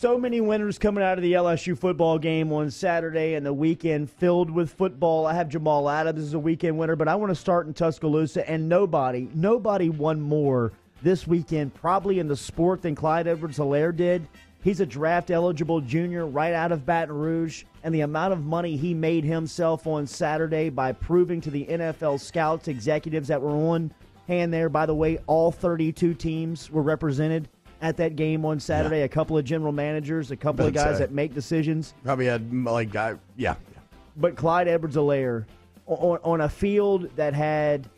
So many winners coming out of the LSU football game on Saturday and the weekend filled with football. I have Jamal Adams as a weekend winner, but I want to start in Tuscaloosa, and nobody, nobody won more this weekend, probably in the sport, than Clyde Edwards Helaire did. He's a draft eligible junior right out of Baton Rouge, and the amount of money he made himself on Saturday by proving to the NFL scouts, executives that were on hand there, by the way, all 32 teams were represented at that game on Saturday. Yeah. A couple of general managers, a couple of guys that make decisions. Probably had like guy, yeah. But Clyde Edwards-Helaire on, on a field that had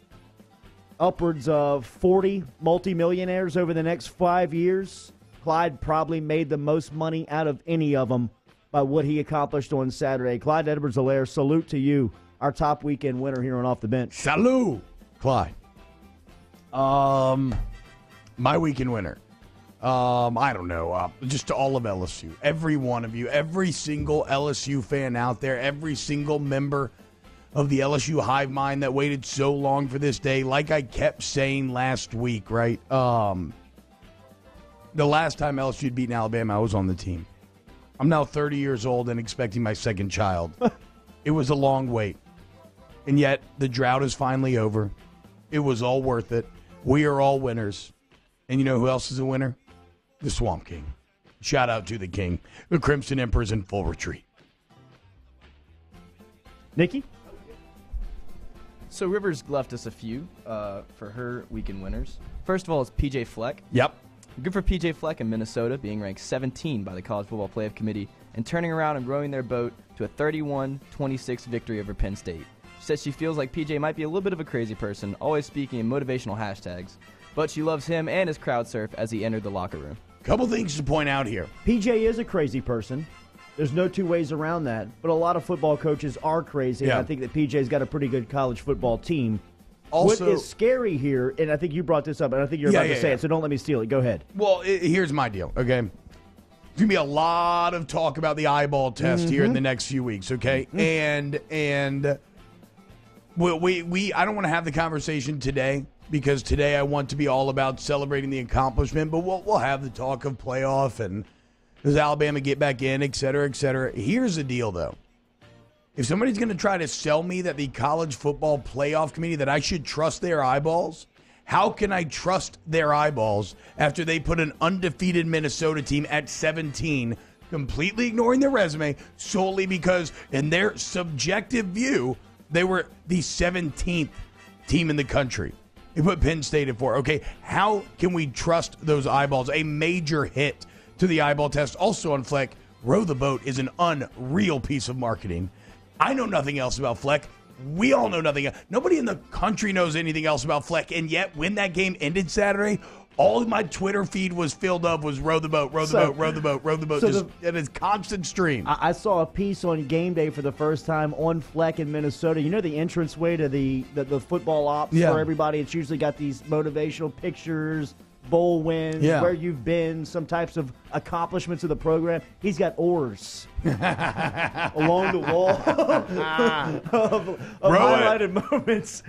upwards of 40 multimillionaires over the next five years, Clyde probably made the most money out of any of them by what he accomplished on Saturday. Clyde Edwards-Helaire, salute to you, our top weekend winner here on Off the Bench. Salute, Clyde. Um, my weekend winner. Um, I don't know, uh, just to all of LSU, every one of you, every single LSU fan out there, every single member of the LSU hive mind that waited so long for this day. Like I kept saying last week, right? Um, the last time LSU had beaten Alabama, I was on the team. I'm now 30 years old and expecting my second child. it was a long wait, and yet the drought is finally over. It was all worth it. We are all winners. And you know who else is a winner? The Swamp King. Shout out to the King. The Crimson Emperor's in full retreat. Nikki? So Rivers left us a few uh, for her weekend winners. First of all, it's PJ Fleck. Yep. Good for PJ Fleck in Minnesota, being ranked 17 by the College Football Playoff Committee and turning around and rowing their boat to a 31 26 victory over Penn State. She says she feels like PJ might be a little bit of a crazy person, always speaking in motivational hashtags, but she loves him and his crowd surf as he entered the locker room. Couple things to point out here. PJ is a crazy person. There's no two ways around that. But a lot of football coaches are crazy. Yeah. And I think that PJ's got a pretty good college football team. Also, what is scary here, and I think you brought this up, and I think you're yeah, about yeah, to say it, so don't let me steal it. Go ahead. Well, it, here's my deal, okay? There's gonna be a lot of talk about the eyeball test mm-hmm. here in mm-hmm. the next few weeks, okay? Mm-hmm. And and we, we we I don't want to have the conversation today because today I want to be all about celebrating the accomplishment, but we'll, we'll have the talk of playoff and does Alabama get back in, et cetera, et cetera. Here's the deal, though. If somebody's going to try to sell me that the college football playoff committee, that I should trust their eyeballs, how can I trust their eyeballs after they put an undefeated Minnesota team at 17, completely ignoring their resume solely because, in their subjective view, they were the 17th team in the country? You put Penn State at four. Okay, how can we trust those eyeballs? A major hit to the eyeball test. Also on Fleck, Row the Boat is an unreal piece of marketing. I know nothing else about Fleck. We all know nothing. Nobody in the country knows anything else about Fleck. And yet, when that game ended Saturday, all my Twitter feed was filled up was row the boat, row the so, boat, row the boat, row the boat. So just the, it is constant stream. I, I, saw a piece on game day for the first time on Fleck in Minnesota. You know the entrance way to the, the, the football ops yeah. for everybody. It's usually got these motivational pictures, bowl wins, yeah. where you've been, some types of accomplishments of the program. He's got oars along the wall of, of highlighted moments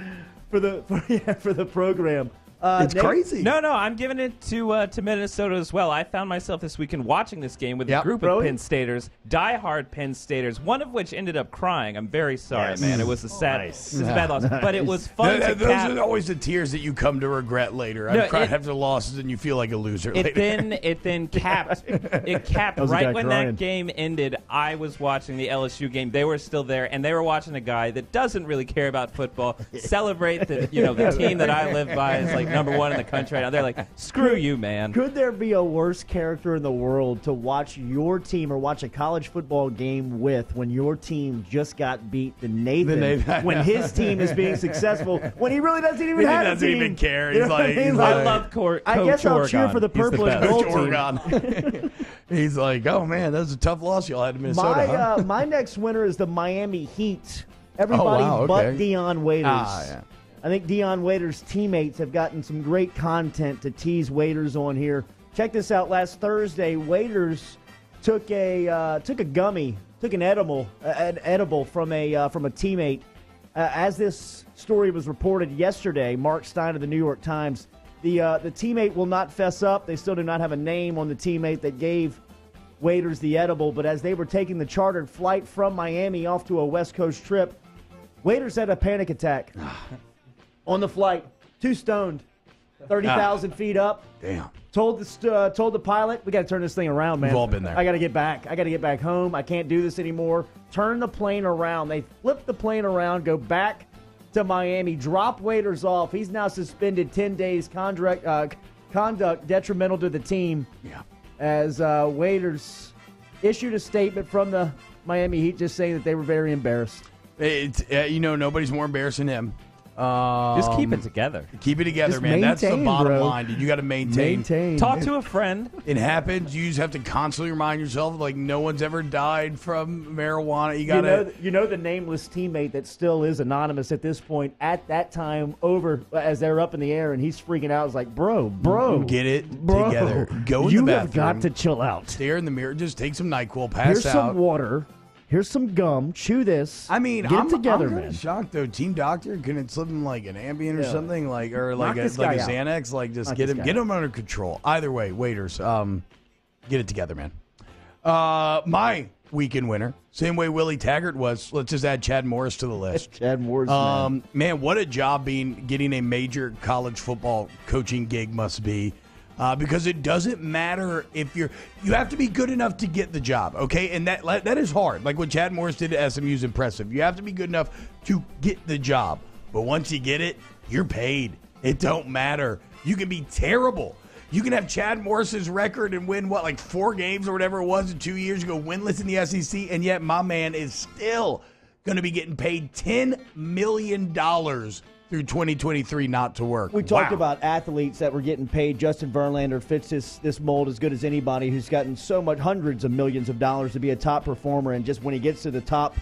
for the for, yeah, for the program. Uh, it's Nate, crazy. No, no, I'm giving it to uh, to Minnesota as well. I found myself this weekend watching this game with yep. a group of Penn Staters, diehard Penn Staters, one of which ended up crying. I'm very sorry, yes. man. It was a sad, oh, nice. it was a bad loss, but it was fun. No, those cap- are always the tears that you come to regret later. I've cried after losses, and you feel like a loser. It later. then it then capped. it capped right when crying. that game ended. I was watching the LSU game. They were still there, and they were watching a guy that doesn't really care about football celebrate the you know the team that I live by is like number one in the country right now. They're like, screw you, man. Could there be a worse character in the world to watch your team or watch a college football game with when your team just got beat the Nathan, the Nathan. when his team is being successful when he really doesn't even he have doesn't a team. even care. He's you know like, he's like, I love court. I guess I'll cheer for the purple and gold team. he's like, oh man, that was a tough loss y'all had to Minnesota. My, huh? uh, my next winner is the Miami Heat. Everybody oh, wow, okay. but Dion Waiters. Ah, yeah. I think Dion Waiters' teammates have gotten some great content to tease Waiters on here. Check this out. Last Thursday, Waiters took a uh, took a gummy, took an edible, uh, an edible from a uh, from a teammate. Uh, as this story was reported yesterday, Marc Stein of the New York Times, the uh, the teammate will not fess up. They still do not have a name on the teammate that gave waiters the edible, but as they were taking the chartered flight from Miami off to a West Coast trip, waiters had a panic attack on the flight. Too stoned, thirty thousand ah. feet up. Damn. Told the uh, told the pilot, we got to turn this thing around, man. We've all been there. I got to get back. I got to get back home. I can't do this anymore. Turn the plane around. They flip the plane around, go back to Miami, drop waiters off. He's now suspended ten days conduct uh, conduct detrimental to the team. Yeah. As uh, waiters issued a statement from the Miami Heat, just saying that they were very embarrassed. It's, uh, you know, nobody's more embarrassed than him. Um, Just keep it together. Keep it together, Just man. That's the bottom bro. line, dude. You got to maintain. Maintain. Talk to a friend. It happens. You just have to constantly remind yourself, like no one's ever died from marijuana. You got to. You know, you know the nameless teammate that still is anonymous at this point. At that time, over as they're up in the air, and he's freaking out. It's like, bro, bro, get it bro, together. Go in you the bathroom. have got to chill out. Stare in the mirror. Just take some Nyquil. Pass Here's out. some water. Here's some gum. Chew this. I mean, get I'm, it together, I'm man. Shocked though. Team doctor couldn't slip him like an Ambien or something, like or like a, like a Xanax, like just Knock get him get out. him under control. Either way, waiters, um, get it together, man. Uh, my weekend winner, same way Willie Taggart was. Let's just add Chad Morris to the list. Chad man. Um, man, what a job being getting a major college football coaching gig must be. Uh, because it doesn't matter if you're you have to be good enough to get the job, okay? And that that is hard. Like what Chad Morris did at SMU is impressive. You have to be good enough to get the job, but once you get it, you're paid. It don't matter. You can be terrible. You can have Chad Morris's record and win what like four games or whatever it was in two years ago, winless in the SEC, and yet my man is still going to be getting paid ten million dollars through 2023 not to work. We talked Wow. about athletes that were getting paid. Justin Verlander fits this this mold as good as anybody who's gotten so much hundreds of millions of dollars to be a top performer and just when he gets to the top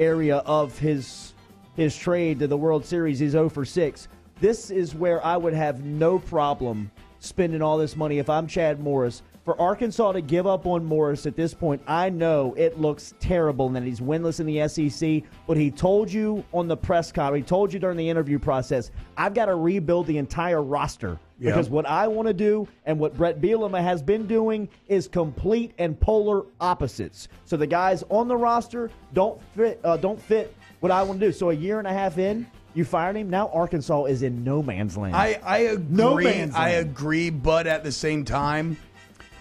area of his his trade to the World Series, he's 0 for 6. This is where I would have no problem spending all this money if I'm Chad Morris. For Arkansas to give up on Morris at this point, I know it looks terrible and that he's winless in the SEC, but he told you on the press conference, he told you during the interview process, I've got to rebuild the entire roster. Yeah. Because what I want to do and what Bret Bielema has been doing is complete and polar opposites. So the guys on the roster don't fit uh, don't fit what I want to do. So a year and a half in, you fired him. Now Arkansas is in no man's land. I, I agree. No man's I agree, but at the same time,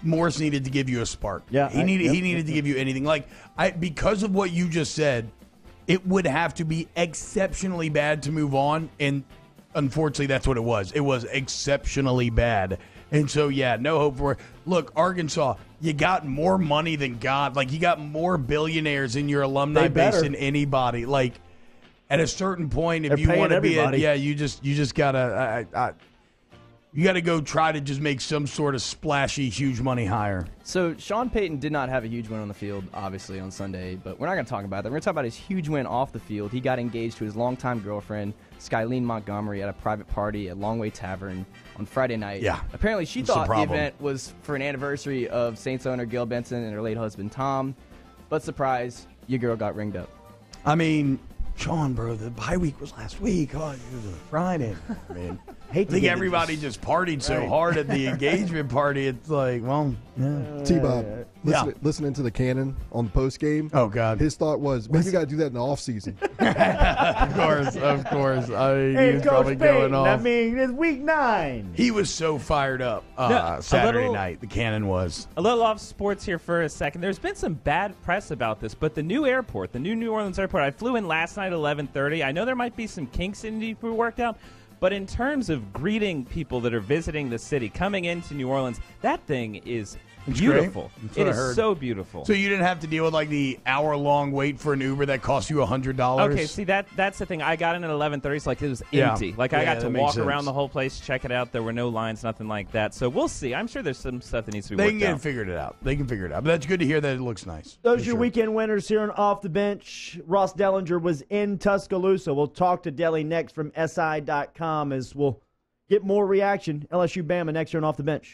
Morris needed to give you a spark. Yeah, he I- needed yep, he needed yep, to give you anything. Like I because of what you just said, it would have to be exceptionally bad to move on, and unfortunately, that's what it was. It was exceptionally bad. And so, yeah, no hope for it. Look, Arkansas, you got more money than God. Like, you got more billionaires in your alumni base than anybody. Like, at a certain point, if They're you want to be, a, yeah, you just you just gotta, I, I, you got to go try to just make some sort of splashy, huge money hire. So Sean Payton did not have a huge win on the field, obviously on Sunday, but we're not going to talk about that. We're going to talk about his huge win off the field. He got engaged to his longtime girlfriend, Skyler Montgomery, at a private party at Longway Tavern on Friday night. Yeah. Apparently, she What's the thought the, problem? event was for an anniversary of Saints owner Gayle Benson and her late husband Tom, but surprise, your girl got ringed up. I mean, Sean, bro, the bye week was last week. Oh, it was a Friday. I mean, I hate to think everybody into just partied so Right. hard at the engagement party. It's like, well, yeah. T Bob, Yeah. listen, listening to the cannon on the post game. Oh, God. His thought was maybe you got to do that in the off season. of course, of course. I mean, hey, he was Coach probably going off. I mean, it's week nine. he was so fired up uh, No, a Saturday little- night. The cannon was. A little off sports here for a second. There's been some bad press about this, but the new airport, the new New Orleans airport, I flew in last night at 11:30. I know there might be some kinks in need to be worked out, but in terms of greeting people that are visiting the city, coming into New Orleans, that thing is It's beautiful. That's It what I is heard. so beautiful. So you didn't have to deal with like the hour long wait for an Uber that cost you a hundred dollars. Okay, see that that's the thing. I got in at eleven thirty, so like it was Yeah. empty. Like I Yeah, got to walk sense. around the whole place, check it out. There were no lines, nothing like that. So we'll see. I'm sure there's some stuff that needs to be they worked can get out. it figured it out. They can figure it out. But that's good to hear that it looks nice. Those For your sure. weekend winners here on Off the Bench. Ross Dellenger was in Tuscaloosa. We'll talk to Delly next from SI.com as we'll get more reaction. LSU Bama next year on Off the Bench.